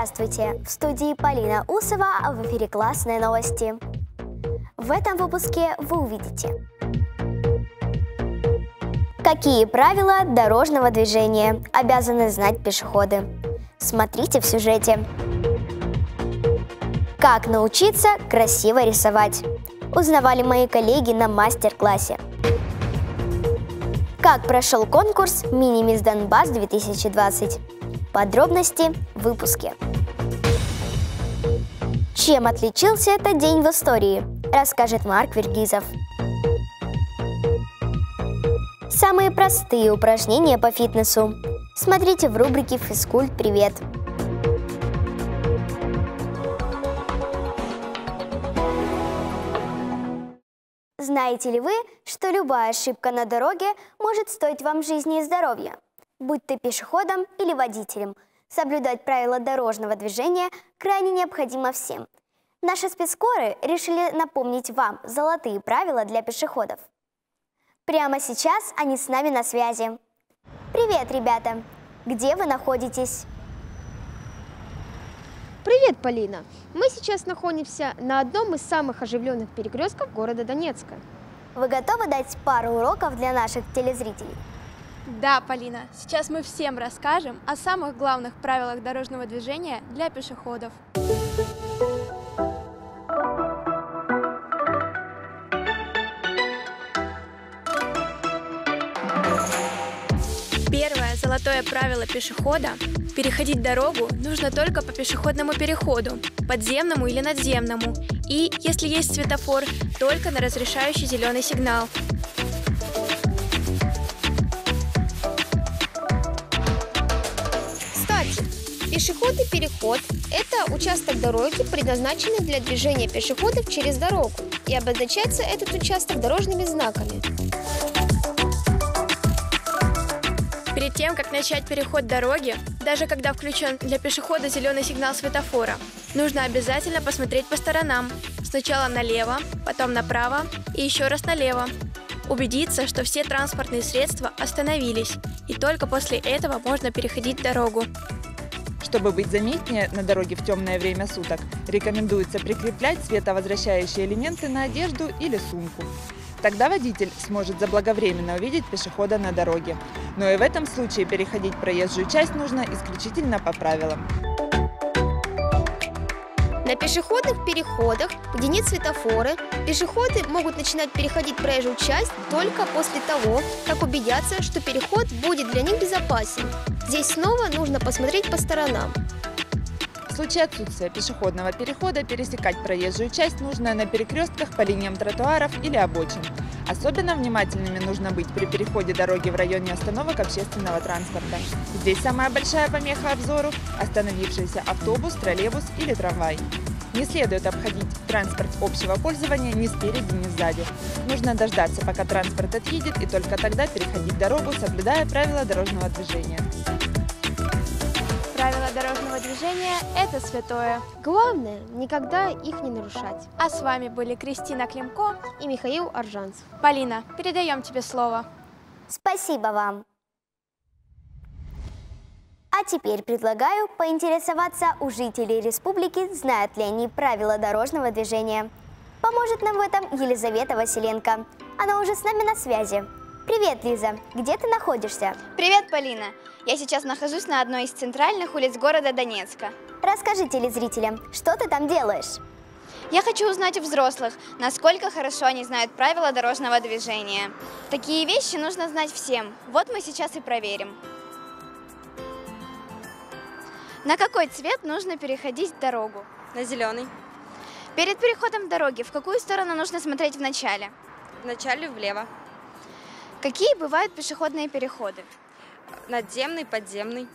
Здравствуйте! В студии Полина Усова, а в эфире «Классные новости». В этом выпуске вы увидите Какие правила дорожного движения обязаны знать пешеходы? Смотрите в сюжете. Как научиться красиво рисовать? Узнавали мои коллеги на мастер-классе. Как прошел конкурс «Мини-Мисс Донбасс 2020»? Подробности в выпуске. Чем отличился этот день в истории, расскажет Марк Вергизов. Самые простые упражнения по фитнесу. Смотрите в рубрике «Физкульт. Привет». Знаете ли вы, что любая ошибка на дороге может стоить вам жизни и здоровья? Будь ты пешеходом или водителем, соблюдать правила дорожного движения крайне необходимо всем. Наши спецскоры решили напомнить вам золотые правила для пешеходов. Прямо сейчас они с нами на связи. Привет, ребята! Где вы находитесь? Привет, Полина! Мы сейчас находимся на одном из самых оживленных перекрестков города Донецка. Вы готовы дать пару уроков для наших телезрителей? Да, Полина, сейчас мы всем расскажем о самых главных правилах дорожного движения для пешеходов. Первое золотое правило пешехода – переходить дорогу нужно только по пешеходному переходу, подземному или надземному, и, если есть светофор, только на разрешающий зеленый сигнал. Пешеходный переход – это участок дороги, предназначенный для движения пешеходов через дорогу, и обозначается этот участок дорожными знаками. Перед тем, как начать переход дороги, даже когда включен для пешехода зеленый сигнал светофора, нужно обязательно посмотреть по сторонам. Сначала налево, потом направо и еще раз налево. Убедиться, что все транспортные средства остановились, и только после этого можно переходить дорогу. Чтобы быть заметнее на дороге в темное время суток, рекомендуется прикреплять световозвращающие элементы на одежду или сумку. Тогда водитель сможет заблаговременно увидеть пешехода на дороге. Но и в этом случае переходить проезжую часть нужно исключительно по правилам. На пешеходных переходах, где нет светофора, пешеходы могут начинать переходить проезжую часть только после того, как убедятся, что переход будет для них безопасен. Здесь снова нужно посмотреть по сторонам. В случае отсутствия пешеходного перехода пересекать проезжую часть нужно на перекрестках по линиям тротуаров или обочин. Особенно внимательными нужно быть при переходе дороги в районе остановок общественного транспорта. Здесь самая большая помеха обзору – остановившийся автобус, троллейбус или трамвай. Не следует обходить транспорт общего пользования ни спереди, ни сзади. Нужно дождаться, пока транспорт отъедет, и только тогда переходить дорогу, соблюдая правила дорожного движения. Правила дорожного движения – это святое. Главное – никогда их не нарушать. А с вами были Кристина Климко И Михаил Аржанцев. Полина, передаем тебе слово. Спасибо вам! А теперь предлагаю поинтересоваться у жителей республики, знают ли они правила дорожного движения. Поможет нам в этом Елизавета Василенко. Она уже с нами на связи. Привет, Лиза. Где ты находишься? Привет, Полина. Я сейчас нахожусь на одной из центральных улиц города Донецка. Расскажи телезрителям, что ты там делаешь? Я хочу узнать у взрослых, насколько хорошо они знают правила дорожного движения. Такие вещи нужно знать всем. Вот мы сейчас и проверим. На какой цвет нужно переходить дорогу? На зеленый. Перед переходом дороги в какую сторону нужно смотреть в начале? Вначале влево. Какие бывают пешеходные переходы? Надземный, подземный.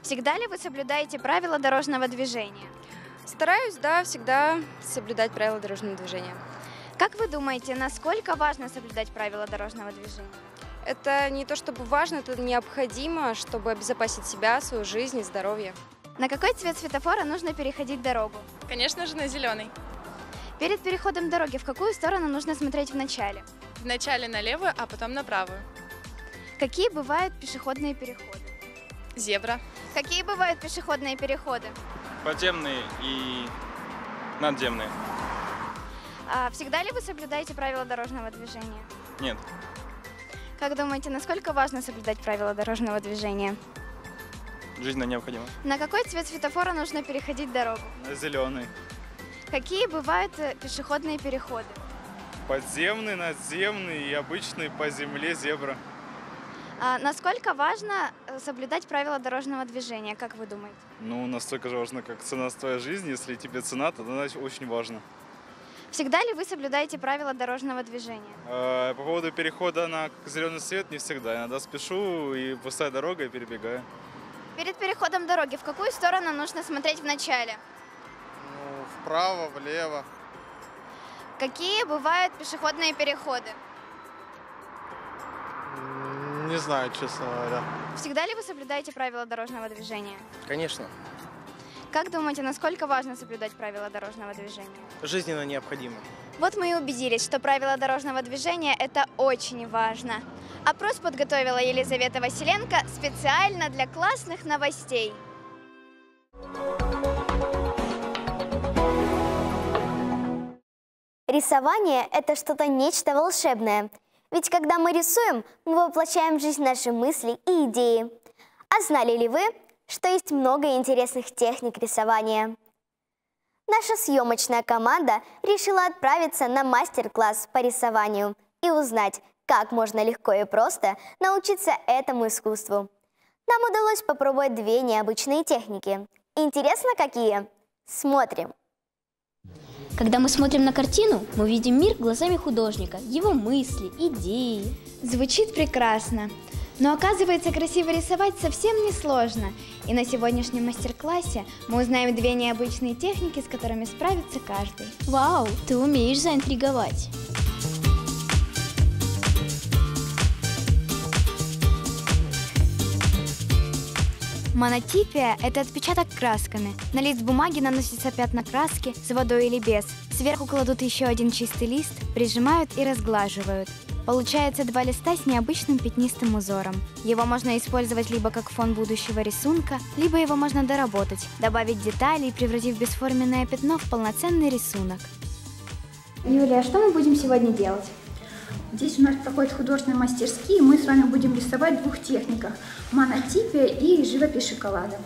Всегда ли вы соблюдаете правила дорожного движения? Стараюсь, да, всегда соблюдать правила дорожного движения. Как вы думаете, насколько важно соблюдать правила дорожного движения? Это не то чтобы важно, это необходимо, чтобы обезопасить себя, свою жизнь и здоровье. На какой цвет светофора нужно переходить дорогу? Конечно же, на зеленый. Перед переходом дороги в какую сторону нужно смотреть в начале? Вначале на левую, а потом на правую. Какие бывают пешеходные переходы? Зебра. Какие бывают пешеходные переходы? подземные и надземные. А всегда ли вы соблюдаете правила дорожного движения? Нет, Как думаете, насколько важно соблюдать правила дорожного движения? Жизненно необходимо. На какой цвет светофора нужно переходить дорогу? Зеленый. Какие бывают э, пешеходные переходы? Подземный, надземный и обычный по земле зебра. А насколько важно э, соблюдать правила дорожного движения, как вы думаете? Ну, настолько же важно, как цена твоя жизнь. Если тебе цена, то значит очень важно. Всегда ли вы соблюдаете правила дорожного движения? А, По поводу перехода на зеленый свет не всегда. Иногда спешу и пустая дорога и перебегаю. Перед переходом дороги в какую сторону нужно смотреть в начале? Ну, вправо, влево. Какие бывают пешеходные переходы? Не знаю, честно говоря. Всегда ли вы соблюдаете правила дорожного движения? Конечно, Как думаете, насколько важно соблюдать правила дорожного движения? жизненно необходимо. Вот мы и убедились, что правила дорожного движения – это очень важно. Опрос подготовила Елизавета Василенко специально для классных новостей. Рисование – это что-то нечто волшебное. Ведь когда мы рисуем, мы воплощаем в жизнь наши мысли и идеи. А знали ли вы, что есть много интересных техник рисования? Наша съемочная команда решила отправиться на мастер-класс по рисованию и узнать, как можно легко и просто научиться этому искусству. Нам удалось попробовать две необычные техники. Интересно, какие? Смотрим. Когда мы смотрим на картину, мы видим мир глазами художника, его мысли, идеи. Звучит прекрасно. Но оказывается, красиво рисовать совсем не сложно. И на сегодняшнем мастер-классе мы узнаем две необычные техники, с которыми справится каждый. Вау, ты умеешь заинтриговать. Монотипия – это отпечаток красками. На лист бумаги наносятся пятна краски с водой или без. Сверху кладут еще один чистый лист, прижимают и разглаживают. Получается два листа с необычным пятнистым узором. Его можно использовать либо как фон будущего рисунка, либо его можно доработать, добавить детали, превратив бесформенное пятно в полноценный рисунок. Юлия, что мы будем сегодня делать? Здесь у нас проходят художественные мастерские, и мы с вами будем рисовать в двух техниках – монотипия и живопись шоколада.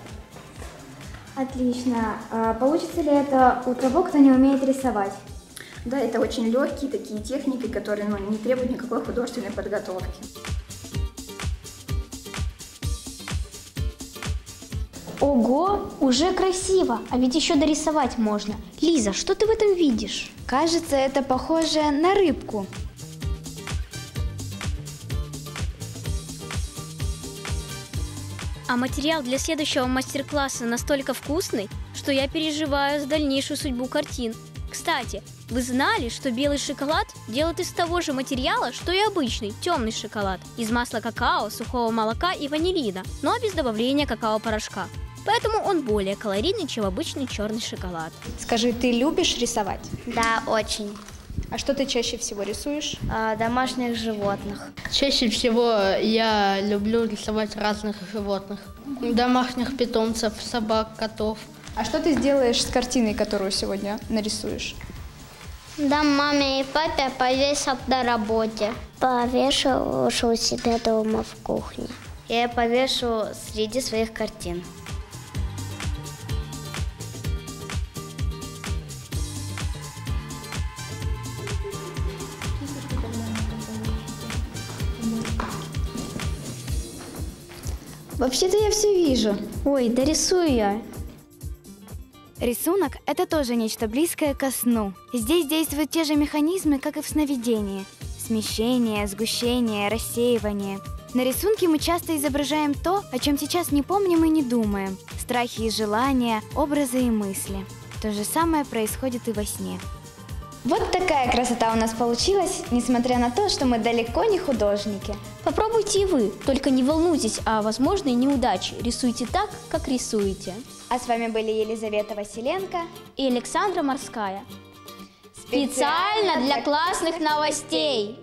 Отлично. А получится ли это у того, кто не умеет рисовать? Да, это очень легкие такие техники, которые ну, не требуют никакой художественной подготовки. Ого, уже красиво, а ведь еще дорисовать можно. Лиза, что ты в этом видишь? Кажется, это похоже на рыбку. А материал для следующего мастер-класса настолько вкусный, что я переживаю за дальнейшую судьбу картин. Кстати, вы знали, что белый шоколад делают из того же материала, что и обычный темный шоколад, из масла какао, сухого молока и ванилина, но без добавления какао-порошка. Поэтому он более калорийный, чем обычный черный шоколад. Скажи, ты любишь рисовать? Да, очень. А что ты чаще всего рисуешь? А, домашних животных. Чаще всего я люблю рисовать разных животных. Домашних питомцев, собак, котов. А что ты сделаешь с картиной, которую сегодня нарисуешь? Дам маме и папе повесят на работе. Повешу у себя дома в кухне. Я повешу среди своих картин. Вообще-то я все вижу. Ой, да рисую я. Рисунок – это тоже нечто близкое ко сну. Здесь действуют те же механизмы, как и в сновидении. Смещение, сгущение, рассеивание. На рисунке мы часто изображаем то, о чем сейчас не помним и не думаем. Страхи и желания, образы и мысли. То же самое происходит и во сне. Вот такая красота у нас получилась, несмотря на то, что мы далеко не художники. Попробуйте и вы, только не волнуйтесь о возможной неудаче. Рисуйте так, как рисуете. А с вами были Елизавета Василенко и Александра Морская. Специально для классных новостей.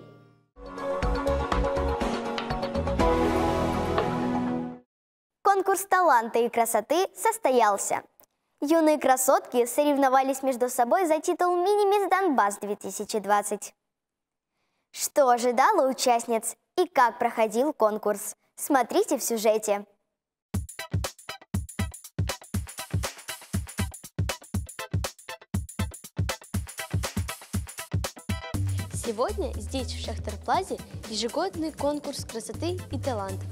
Конкурс таланта и красоты состоялся. Юные красотки соревновались между собой за титул «Мини-мисс Донбасс-2020». Что ожидало участниц и как проходил конкурс? Смотрите в сюжете. Сегодня здесь, в Шахтер-Плазе, ежегодный конкурс красоты и талантов.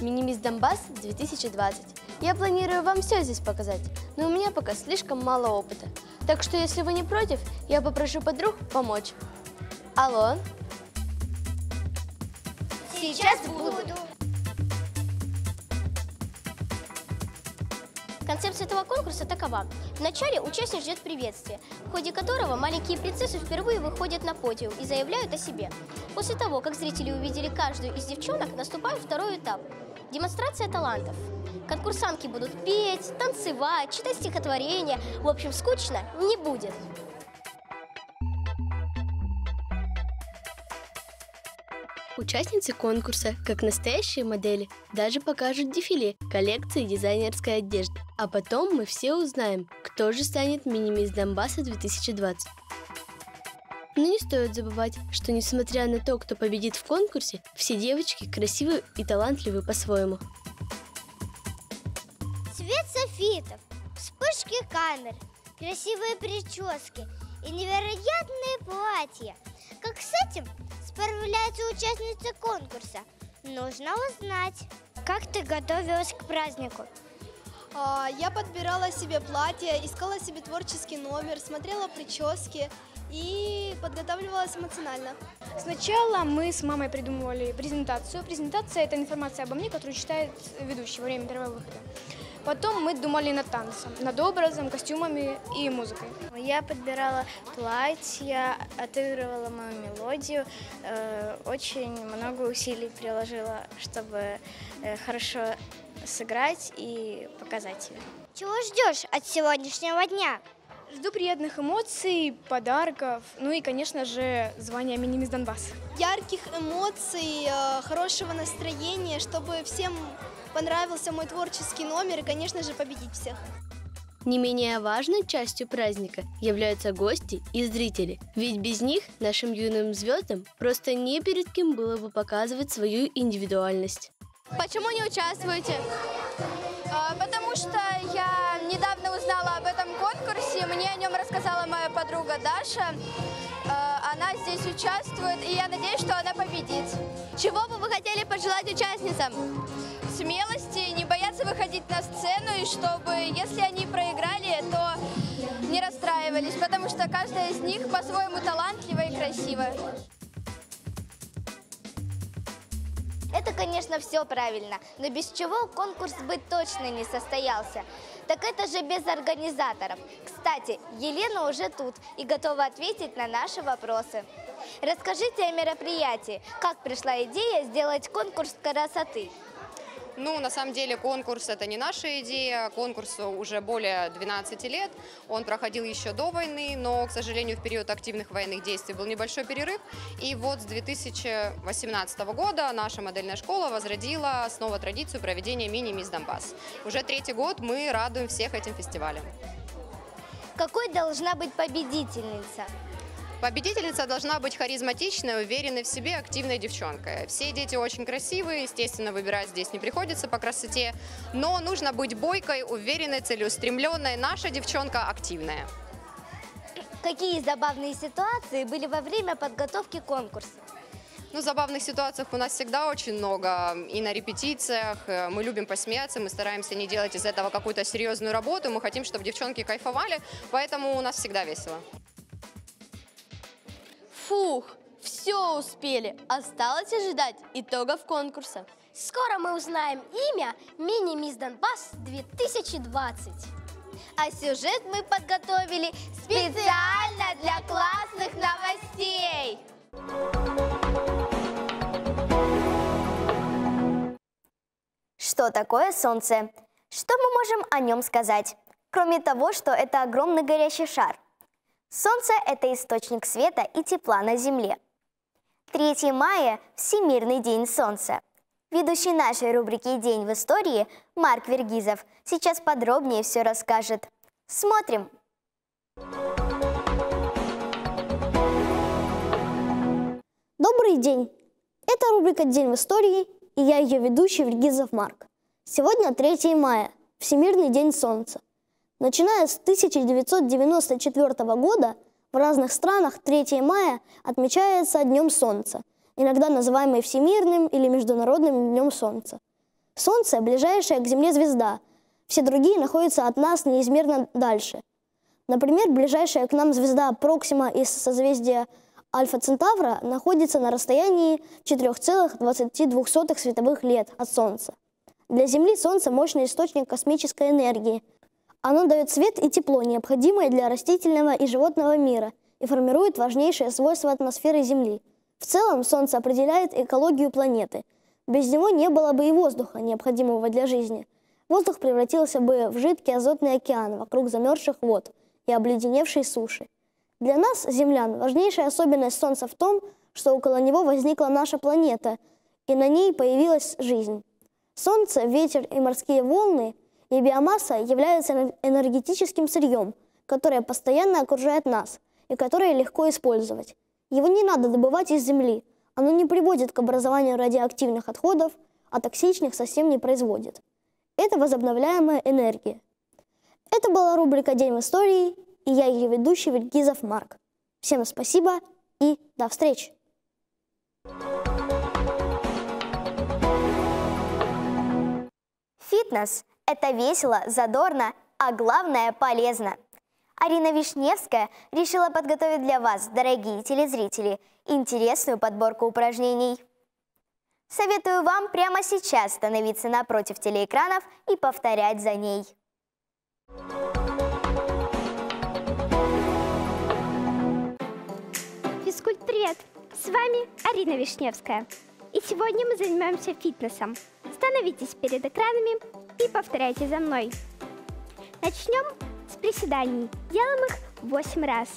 Мини-мисс Донбасс 2020. Я планирую вам все здесь показать, но у меня пока слишком мало опыта. Так что, если вы не против, я попрошу подруг помочь. Алло? Сейчас буду. Концепция этого конкурса такова. Вначале участник ждет приветствия, в ходе которого маленькие принцессы впервые выходят на подиум и заявляют о себе. После того, как зрители увидели каждую из девчонок, наступает второй этап – демонстрация талантов. Конкурсантки будут петь, танцевать, читать стихотворения. В общем, скучно не будет. Участницы конкурса, как настоящие модели, даже покажут дефиле коллекции дизайнерской одежды. А потом мы все узнаем, кто же станет мини-мисс Донбасса 2020. Но не стоит забывать, что несмотря на то, кто победит в конкурсе, все девочки красивы и талантливы по-своему. Цвет софитов, вспышки камер, красивые прически и невероятные платья. Как с этим справляются участницы конкурса? Нужно узнать. Как ты готовилась к празднику? А, Я подбирала себе платье, искала себе творческий номер, смотрела прически и подготавливалась эмоционально. Сначала мы с мамой придумывали презентацию. Презентация – это информация обо мне, которую читает ведущий во время первого выхода. Потом мы думали над танцем, над образом, костюмами и музыкой. Я подбирала платья, отыгрывала мою мелодию, э, очень много усилий приложила, чтобы э, хорошо сыграть и показать себя. Чего ждешь от сегодняшнего дня? Жду приятных эмоций, подарков, ну и, конечно же, звания мини-мисс Донбасс. Ярких эмоций, э, хорошего настроения, чтобы всем понравился мой творческий номер и, конечно же, победить всех. Не менее важной частью праздника являются гости и зрители, ведь без них нашим юным звездам просто не перед кем было бы показывать свою индивидуальность. Почему не участвуете? А, Потому что я недавно узнала об мне о нем рассказала моя подруга Даша. А, Она здесь участвует, и я надеюсь, что она победит. Чего бы вы хотели пожелать участницам? Смелости, не бояться выходить на сцену, и чтобы, если они проиграли, то не расстраивались, потому что каждая из них по-своему талантливая и красивая. Это, конечно, все правильно, но без чего конкурс бы точно не состоялся. Так это же без организаторов. Кстати, Елена уже тут и готова ответить на наши вопросы. Расскажите о мероприятии. Как пришла идея сделать конкурс красоты? Ну, на самом деле, конкурс – это не наша идея. Конкурсу уже более 12 лет. Он проходил еще до войны, но, к сожалению, в период активных военных действий был небольшой перерыв. И вот с 2018 года наша модельная школа возродила снова традицию проведения мини-мисс Донбасс. Уже третий год мы радуем всех этим фестивалем. Какой должна быть победительница? Победительница должна быть харизматичной, уверенной в себе, активной девчонкой. Все дети очень красивые, естественно, выбирать здесь не приходится по красоте, но нужно быть бойкой, уверенной, целеустремленной. Наша девчонка активная. Какие забавные ситуации были во время подготовки конкурса? Ну, забавных ситуаций у нас всегда очень много. И на репетициях э, мы любим посмеяться, мы стараемся не делать из этого какую-то серьезную работу. Мы хотим, чтобы девчонки кайфовали, поэтому у нас всегда весело. Фух, все успели. Осталось ожидать итогов конкурса. Скоро мы узнаем имя мини-мисс Донбасс 2020. А сюжет мы подготовили специально для классных новостей. Что такое Солнце? Что мы можем о нем сказать? Кроме того, что это огромный горящий шар. Солнце – это источник света и тепла на Земле. 3 мая – Всемирный день Солнца. Ведущий нашей рубрики «День в истории» Марк Вергизов сейчас подробнее все расскажет. Смотрим! Добрый день! Это рубрика «День в истории» и я ее ведущий Вильгизов Марк. Сегодня 3 мая, Всемирный день Солнца. Начиная с 1994 года в разных странах 3 мая отмечается Днем Солнца, иногда называемый Всемирным или Международным Днем Солнца. Солнце – ближайшая к Земле звезда, все другие находятся от нас неизмерно дальше. Например, ближайшая к нам звезда Проксима из созвездия Альфа Центавра находится на расстоянии 4,22 световых лет от Солнца. Для Земли Солнце – мощный источник космической энергии. Оно дает свет и тепло, необходимое для растительного и животного мира, и формирует важнейшие свойства атмосферы Земли. В целом Солнце определяет экологию планеты. Без него не было бы и воздуха, необходимого для жизни. Воздух превратился бы в жидкий азотный океан вокруг замерзших вод и обледеневшей суши. Для нас, землян, важнейшая особенность Солнца в том, что около него возникла наша планета, и на ней появилась жизнь. Солнце, ветер и морские волны и биомасса являются энергетическим сырьем, которое постоянно окружает нас и которое легко использовать. Его не надо добывать из земли, оно не приводит к образованию радиоактивных отходов, а токсичных совсем не производит. Это возобновляемая энергия. Это была рубрика «День в истории» и я ее ведущий Вильгизов Марк. Всем спасибо и до встречи! Фитнес – это весело, задорно, а главное – полезно. Арина Вишневская решила подготовить для вас, дорогие телезрители, интересную подборку упражнений. Советую вам прямо сейчас становиться напротив телеэкранов и повторять за ней. Привет! С вами Арина Вишневская. И сегодня мы занимаемся фитнесом. Становитесь перед экранами и повторяйте за мной. Начнем с приседаний. Делаем их 8 раз.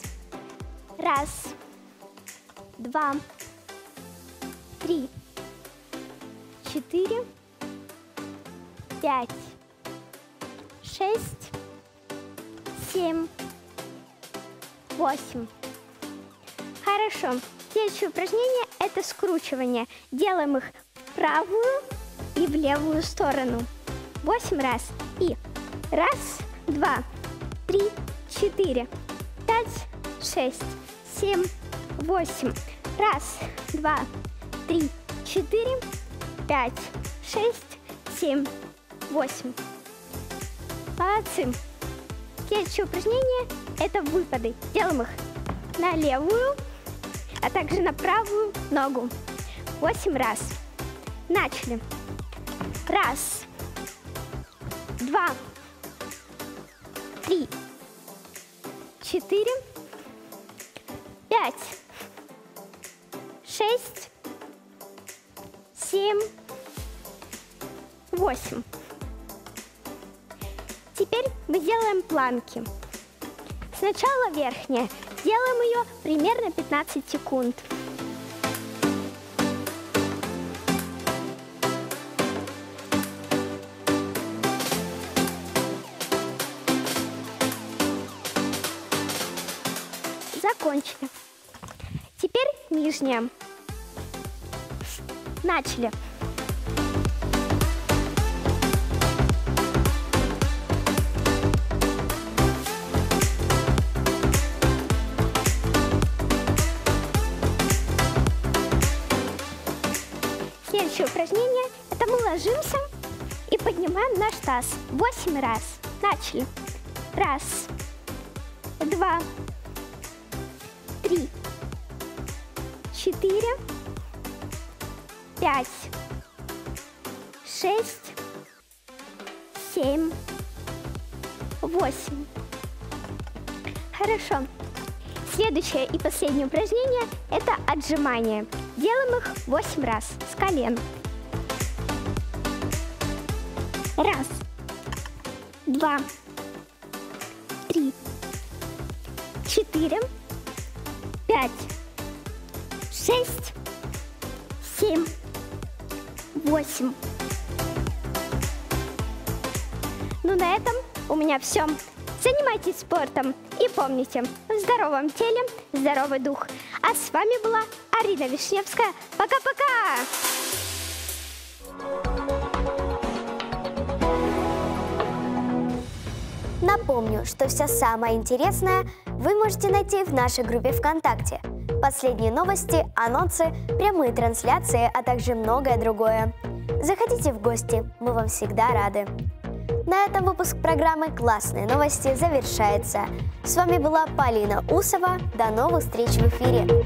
Раз, два, три, четыре, пять, шесть, семь, восемь. Хорошо. Следующее упражнение – это скручивание. Делаем их в правую и в левую сторону. Восемь раз. И раз, два, три, четыре, пять, шесть, семь, восемь. Раз, два, три, четыре, пять, шесть, семь, восемь. Молодцы. Следующее упражнение – это выпады. Делаем их на левую а также на правую ногу. Восемь раз. Начали. Раз, два, три, четыре, пять, шесть, семь, восемь. Теперь мы делаем планки. Сначала верхняя. Делаем ее примерно 15 секунд. Закончили. Теперь нижняя. Начали. Следующее упражнение – это мы ложимся и поднимаем наш таз 8 раз. Начали. Раз, два, четыре, пять, шесть, семь, восемь. Хорошо. Следующее и последнее упражнение – это отжимания. Делаем их 8 раз с колен. Раз, два, три, четыре, меня все. занимайтесь спортом и помните, в здоровом теле здоровый дух. А с вами была Арина Вишневская. Пока-пока! Напомню, что все самое интересное вы можете найти в нашей группе ВКонтакте. Последние новости, анонсы, прямые трансляции, а также многое другое. Заходите в гости, мы вам всегда рады. На этом выпуск программы «Классные новости» завершается. С вами была Полина Усова. До новых встреч в эфире.